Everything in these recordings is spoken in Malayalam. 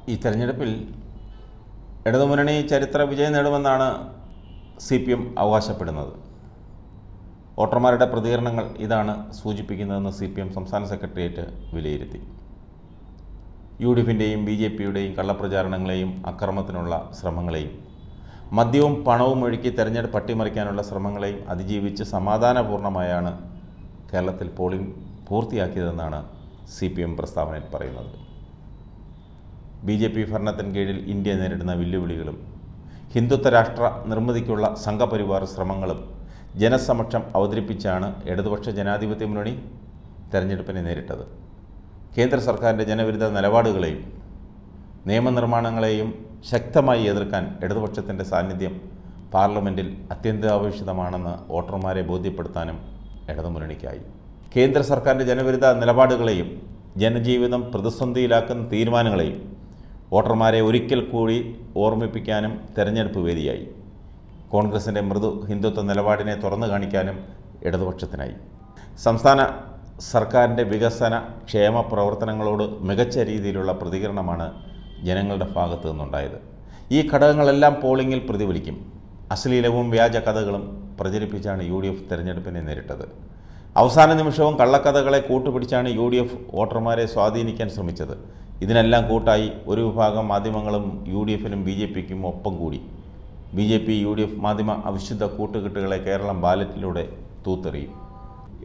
ഈ തെരഞ്ഞെടുപ്പിൽ ഇടതുമുന്നണി ചരിത്ര വിജയം നേടുമെന്നാണ് സി പി എം അവകാശപ്പെടുന്നത്. വോട്ടർമാരുടെ പ്രതികരണങ്ങൾ ഇതാണ് സൂചിപ്പിക്കുന്നതെന്ന് സി പി എം സംസ്ഥാന സെക്രട്ടേറിയറ്റ് വിലയിരുത്തി. യു ഡി എഫിന്റെയും ബി ജെ പിയുടെയും കള്ളപ്രചാരണങ്ങളെയും അക്രമത്തിനുള്ള ശ്രമങ്ങളെയും മദ്യവും പണവും ഒഴുക്കി തെരഞ്ഞെടുപ്പ് അട്ടിമറിക്കാനുള്ള ശ്രമങ്ങളെയും അതിജീവിച്ച് സമാധാനപൂർണമായാണ് കേരളത്തിൽ പോളിംഗ് പൂർത്തിയാക്കിയതെന്നാണ് സി പി എം പ്രസ്താവനയിൽ പറയുന്നത്. ബി ജെ പി ഭരണത്തിന് കീഴിൽ ഇന്ത്യ നേരിടുന്ന വെല്ലുവിളികളും ഹിന്ദുത്വ രാഷ്ട്ര നിർമ്മിതിക്കുള്ള സംഘപരിവാർ ശ്രമങ്ങളും ജനസമക്ഷം അവതരിപ്പിച്ചാണ് ഇടതുപക്ഷ ജനാധിപത്യ മുന്നണി തെരഞ്ഞെടുപ്പിനെ നേരിട്ടത്. കേന്ദ്ര സർക്കാരിന്റെ ജനവിരുദ്ധ നിലപാടുകളെയും നിയമനിർമ്മാണങ്ങളെയും ശക്തമായി എതിർക്കാൻ ഇടതുപക്ഷത്തിന്റെ സാന്നിധ്യം പാർലമെന്റിൽ അത്യന്താപേക്ഷിതമാണെന്ന് വോട്ടർമാരെ ബോധ്യപ്പെടുത്താനും ഇടതുമുന്നണിക്കായി. കേന്ദ്ര സർക്കാരിന്റെ ജനവിരുദ്ധ നിലപാടുകളെയും ജനജീവിതം പ്രതിസന്ധിയിലാക്കുന്ന തീരുമാനങ്ങളെയും വോട്ടർമാരെ ഒരിക്കൽ കൂടി ഓർമ്മിപ്പിക്കാനും തെരഞ്ഞെടുപ്പ് വേദിയായി. കോൺഗ്രസിന്റെ മൃദു ഹിന്ദുത്വ നിലപാടിനെ തുറന്നു കാണിക്കാനും ഇടതുപക്ഷത്തിനായി. സംസ്ഥാന സർക്കാരിന്റെ വികസന ക്ഷേമ പ്രവർത്തനങ്ങളോട് മികച്ച രീതിയിലുള്ള പ്രതികരണമാണ് ജനങ്ങളുടെ ഭാഗത്തു നിന്നുണ്ടായത്. ഈ ഘടകങ്ങളെല്ലാം പോളിംഗിൽ പ്രതിഫലിക്കും. അശ്ലീലവും വ്യാജ കഥകളും പ്രചരിപ്പിച്ചാണ് യു ഡി എഫ് തെരഞ്ഞെടുപ്പിനെ നേരിട്ടത്. അവസാന നിമിഷവും കള്ളക്കഥകളെ കൂട്ടുപിടിച്ചാണ് യു ഡി എഫ് വോട്ടർമാരെ സ്വാധീനിക്കാൻ ശ്രമിച്ചത്. ഇതിനെല്ലാം കൂട്ടായി ഒരു വിഭാഗം മാധ്യമങ്ങളും യു ഡി എഫിനും ബി ജെ പിക്കും ഒപ്പം കൂടി. B J P U D F മാധ്യമ അവിശുദ്ധ കൂട്ടുകെട്ടുകളെ കേരളം ബാലറ്റിലൂടെ തൂത്തെറിയും.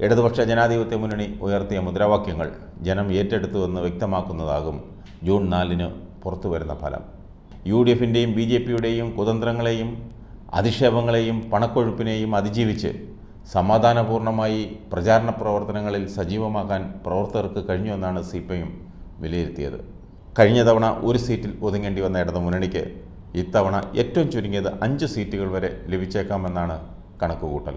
ഇടതുപക്ഷ ജനാധിപത്യ മുന്നണി ഉയർത്തിയ മുദ്രാവാക്യങ്ങൾ ജനം ഏറ്റെടുത്തുവെന്ന് വ്യക്തമാക്കുന്നതാകും ജൂൺ നാലിന് പുറത്തു വരുന്ന ഫലം. യു ഡി എഫിന്റെയും ബി ജെ പിയുടെയും കുതന്ത്രങ്ങളെയും അധിക്ഷേപങ്ങളെയും പണക്കൊഴുപ്പിനെയും അതിജീവിച്ച് സമാധാനപൂർണമായി പ്രചാരണ പ്രവർത്തനങ്ങളിൽ സജീവമാക്കാൻ പ്രവർത്തകർക്ക് കഴിഞ്ഞുവെന്നാണ് സി പി വിലയിരുത്തിയത്. കഴിഞ്ഞ തവണ ഒരു സീറ്റിൽ ഒതുങ്ങേണ്ടി വന്ന ഇടത് മുന്നണിക്ക് ഇത്തവണ ഏറ്റവും ചുരുങ്ങിയത് അഞ്ച് സീറ്റുകൾ വരെ ലഭിച്ചേക്കാമെന്നാണ് കണക്കുകൂട്ടൽ.